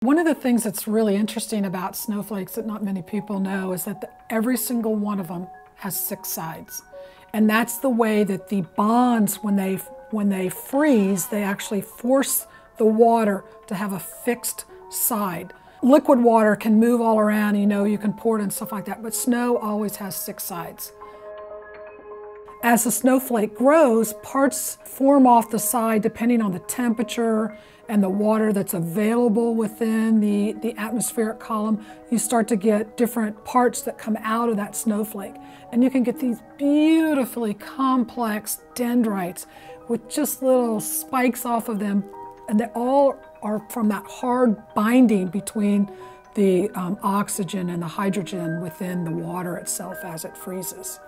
One of the things that's really interesting about snowflakes that not many people know is that the, every single one of them has six sides. And that's the way that the bonds, when they, when they freeze, they actually force the water to have a fixed side. Liquid water can move all around, you know, you can pour it and stuff like that, but snow always has six sides. As the snowflake grows, parts form off the side depending on the temperature and the water that's available within the, the atmospheric column. You start to get different parts that come out of that snowflake. And you can get these beautifully complex dendrites with just little spikes off of them. And they all are from that hard binding between the um, oxygen and the hydrogen within the water itself as it freezes.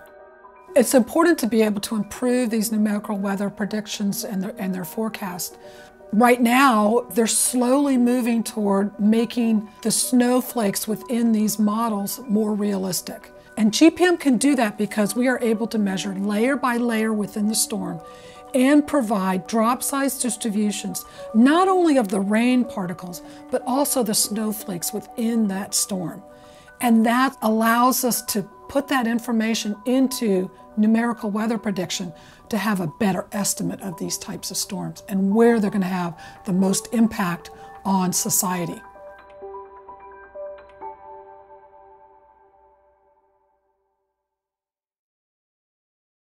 It's important to be able to improve these numerical weather predictions and their, and their forecast. Right now, they're slowly moving toward making the snowflakes within these models more realistic. And GPM can do that because we are able to measure layer by layer within the storm and provide drop size distributions, not only of the rain particles, but also the snowflakes within that storm. And that allows us to put that information into numerical weather prediction to have a better estimate of these types of storms and where they're going to have the most impact on society.